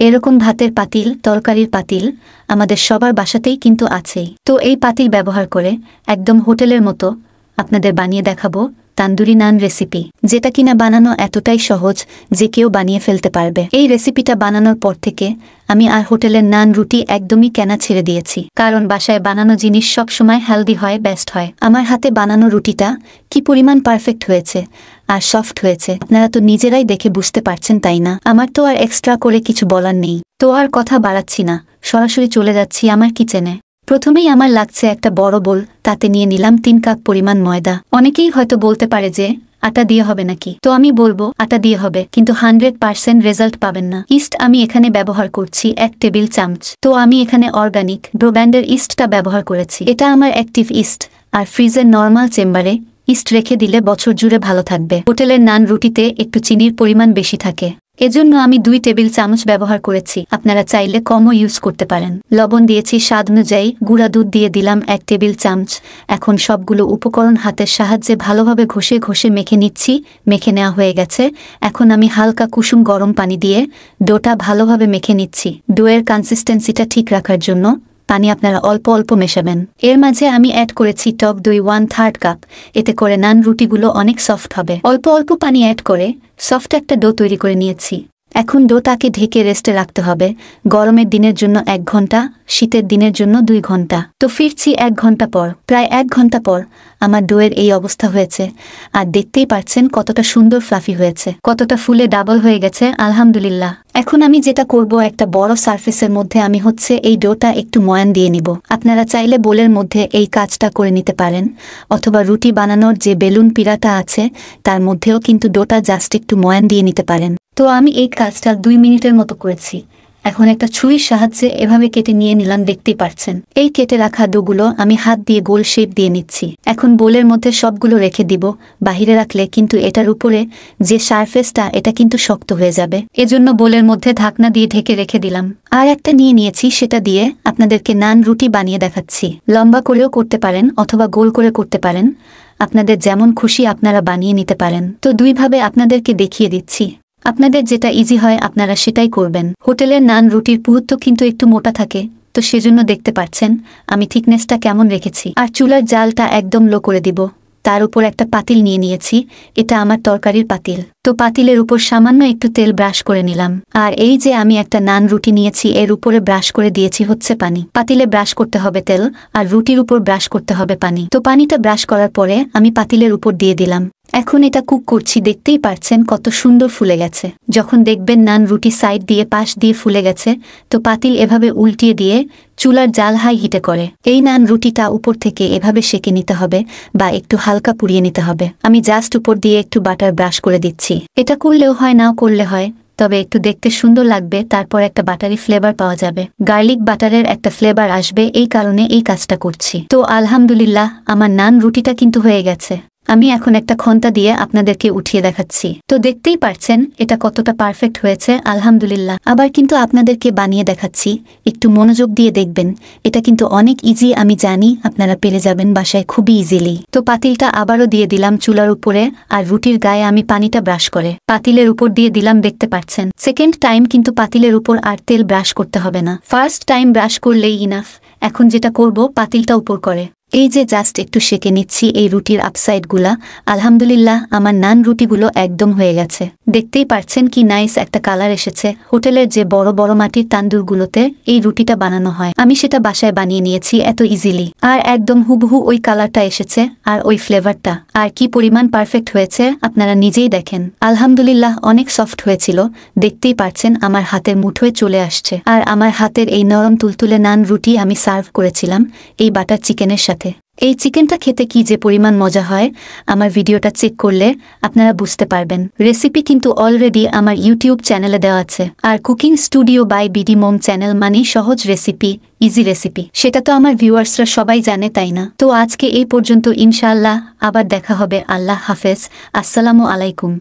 এরকম ভাতের পাতিল, তরকারির পাতিল আমাদের সবার বাসাতেই কিন্তু আছেই। তো এই পাতিল ব্যবহার করে একদম হোটেলের মতো আপনাদের বানিয়ে দেখাবো তান্দুরি নান রেসিপি যেটা কিনা বানানো এতটাই সহজ যে কেউ বানিয়ে ফেলতে পারবে। এই রেসিপিটা বানানোর পর থেকে আমি আর হোটেলের নান রুটি একদমই কেনা ছেড়ে দিয়েছি, কারণ বাসায় বানানো জিনিস সব সময় হেলদি হয় বেস্ট হয়। আমার হাতে বানানো রুটিটা কি পরিমাণ পারফেক্ট হয়েছে আর সফট হয়েছে, আপনারা তো নিজেরাই দেখে বুঝতে পারছেন, তাই না? আমার তো আর এক্সট্রা করে কিছু বলার নেই। তো আর কথা বাড়াচ্ছি না, সরাসরি চলে যাচ্ছি আমার কিচেনে প্রথমেই আমার লাগছে একটা বড় বোল, তাতে নিয়ে নিলাম তিন কাপ পরিমাণ ময়দা। অনেকেই হয়তো বলতে পারে যে, আটা দিয়ে হবে নাকি? তো আমি বলব, আটা দিয়ে হবে, কিন্তু হান্ড্রেড পার্সেন্ট রেজাল্ট পাবেন না। ইস্ট আমি এখানে ব্যবহার করছি এক টেবিল চামচ। তো আমি এখানে অর্গানিক ব্রোব্যান্ডের ইস্টটা ব্যবহার করেছি। এটা আমার অ্যাক্টিভ ইস্ট, আর ফ্রিজের নর্মাল চেম্বারে ইস্ট রেখে দিলে বছর জুড়ে ভালো থাকবে। হোটেলের নান রুটিতে একটু চিনির পরিমাণ বেশি থাকে। এজন্য আমি দুই টেবিল চামচ ব্যবহার করেছি। আপনারা চাইলে কমও ইউজ করতে পারেন। লবণ দিয়েছি স্বাদ অনুযায়ী। গুঁড়া দুধ দিয়ে দিলাম এক টেবিল চামচ। এখন সবগুলো উপকরণ হাতের সাহায্যে ভালোভাবে ঘষে ঘষে মেখে নিচ্ছি। মেখে নেওয়া হয়ে গেছে। এখন আমি হালকা কুসুম গরম পানি দিয়ে ডোটা ভালোভাবে মেখে নিচ্ছি। ডোয়ের কনসিস্টেন্সিটা ঠিক রাখার জন্য পানি আপনারা অল্প অল্প মেশাবেন। এর মাঝে আমি অ্যাড করেছি টক দই ওয়ান থার্ড কাপ এতে করে নান রুটিগুলো অনেক সফট হবে। অল্প অল্প পানি অ্যাড করে সফট একটা ডো তৈরি করে নিয়েছি। এখন ডোটাকে ঢেকে রেস্টে রাখতে হবে। গরমের দিনের জন্য এক ঘণ্টা, শীতের দিনের জন্য দুই ঘণ্টা। তো ফিরছি এক ঘণ্টা পর, প্রায় এক ঘণ্টা পর আমার ডোয়ের এই অবস্থা হয়েছে। আর দেখতেই পারছেন কতটা সুন্দর ফ্লাফি হয়েছে, কতটা ফুলে ডাবল হয়ে গেছে, আলহামদুলিল্লাহ। এখন আমি যেটা করব একটা বড় সার্ফেসের মধ্যে আমি হচ্ছে এই ডোটা একটু ময়ান দিয়ে নিব। আপনারা চাইলে বোলের মধ্যে এই কাজটা করে নিতে পারেন, অথবা রুটি বানানোর যে বেলুন পিড়াটা আছে, তার মধ্যেও কিন্তু ডোটা জাস্ট একটু ময়ান দিয়ে নিতে পারেন। তো আমি এই কাজটা দুই মিনিটের মতো করেছি। এখন একটা ছুরির সাহায্যে এভাবে কেটে নিয়ে নিলাম, দেখতেই পারছেন। এই কেটে রাখা দুগুলো আমি হাত দিয়ে গোল শেপ দিয়ে নিচ্ছি। এখন বোলের মধ্যে সবগুলো রেখে দিব, বাহিরে রাখলে কিন্তু এটার উপরে যে সারফেসটা, এটা কিন্তু শক্ত হয়ে যাবে। এজন্য বোলের মধ্যে ঢাকনা দিয়ে ঢেকে রেখে দিলাম। আর একটা নিয়ে নিয়েছি, সেটা দিয়ে আপনাদেরকে নান রুটি বানিয়ে দেখাচ্ছি। লম্বা করেও করতে পারেন অথবা গোল করে করতে পারেন। আপনাদের যেমন খুশি আপনারা বানিয়ে নিতে পারেন। তো দুইভাবে আপনাদেরকে দেখিয়ে দিচ্ছি। আপনাদের যেটা ইজি হয়, আপনারা সেটাই করবেন। হোটেলের নান রুটির পুরুত্ব কিন্তু একটু মোটা থাকে, তো সেজন্য দেখতে পাচ্ছেন, আমি থিকনেসটা কেমন রেখেছি। আর চুলার জালটা একদম লো করে দিব। তার উপর একটা পাতিল নিয়ে নিয়েছি, এটা আমার তরকারির পাতিল। তো পাতিলের উপর সামান্য একটু তেল ব্রাশ করে নিলাম। আর এই যে আমি একটা নান রুটি নিয়েছি, এর উপরে ব্রাশ করে দিয়েছি হচ্ছে পানি। পাতিলে ব্রাশ করতে হবে তেল, আর রুটির উপর ব্রাশ করতে হবে পানি। তো পানিটা ব্রাশ করার পরে আমি পাতিলের উপর দিয়ে দিলাম। এখন এটা কুক করছি, দেখতেই পারছেন কত সুন্দর ফুলে গেছে। যখন দেখবেন নান রুটি সাইড দিয়ে, পাশ দিয়ে ফুলে গেছে, তো পাতিল এভাবে উল্টিয়ে দিয়ে চুলার জাল হাই হিটে করে। এই নান রুটিটা উপর থেকে এভাবে সেকে নিতে হবে বা একটু হালকা পুড়িয়ে নিতে হবে। আমি জাস্ট উপর দিয়ে একটু বাটার ব্রাশ করে দিচ্ছি। এটা করলেও হয়, নাও করলে হয়, তবে একটু দেখতে সুন্দর লাগবে, তারপর একটা বাটারি ফ্লেভার পাওয়া যাবে। গার্লিক বাটারের একটা ফ্লেভার আসবে, এই কারণে এই কাজটা করছি। তো আলহামদুলিল্লাহ, আমার নান রুটিটা কিন্তু হয়ে গেছে। আমি এখন একটা খন্তা দিয়ে আপনাদেরকে উঠিয়ে দেখাচ্ছি। তো দেখতেই পারছেন, এটা কতটা পারফেক্ট হয়েছে, আলহামদুলিল্লাহ। আবার কিন্তু আপনাদেরকে বানিয়ে দেখাচ্ছি, একটু মনোযোগ দিয়ে দেখবেন। এটা কিন্তু অনেক ইজি আমি জানি, আপনারা পেরে যাবেন বাসায় খুবই ইজিলি তো পাতিলটা আবারও দিয়ে দিলাম চুলার উপরে, আর রুটির গায়ে আমি পানিটা ব্রাশ করে। পাতিলের উপর দিয়ে দিলাম, দেখতে পাচ্ছেন। সেকেন্ড টাইম কিন্তু পাতিলের উপর আর তেল ব্রাশ করতে হবে না। ফার্স্ট টাইম ব্রাশ করলেই ইনাফ এখন যেটা করব, পাতিলটা উপর করে। এই যে জাস্ট একটু সেকে নিচ্ছি এই রুটির আপসাইডগুলা, আলহামদুলিল্লাহ আমার নান রুটিগুলো একদম হয়ে গেছে। দেখতেই পারছেন কি নাইস একটা কালার এসেছে। হোটেলের যে বড় বড় মাটির তান্দুরগুলোতে এই রুটিটা বানানো হয়। আমি সেটা বাসায় বানিয়ে নিয়েছি এত ইজিলি আর একদম হুবহু ওই কালারটা এসেছে আর ওই ফ্লেভারটা আর কি পরিমাণ পারফেক্ট হয়েছে আপনারা নিজেই দেখেন। আলহামদুলিল্লাহ অনেক সফট হয়েছিল। দেখতেই পারছেন আমার হাতের মুঠোয় চলে আসছে। আর আমার হাতের এই নরম তুলতুলে নান রুটি আমি সার্ভ করেছিলাম। এই বাটার চিকেনের সাথে। এই চিকেনটা খেতে কি যে পরিমাণ মজা হয়, আমার ভিডিওটা চেক করলে আপনারা বুঝতে পারবেন। রেসিপি কিন্তু অলরেডি আমার ইউটিউব চ্যানেলে দেওয়া আছে। আর cooking studio by BD mom channel মানেই সহজ রেসিপি ইজি রেসিপি সেটা তো আমার ভিউয়ার্সরা সবাই জানে, তাই না? তো আজকে এই পর্যন্ত ইনশাআল্লাহ আবার দেখা হবে। আল্লাহ হাফেজ। আসসালামু আলাইকুম।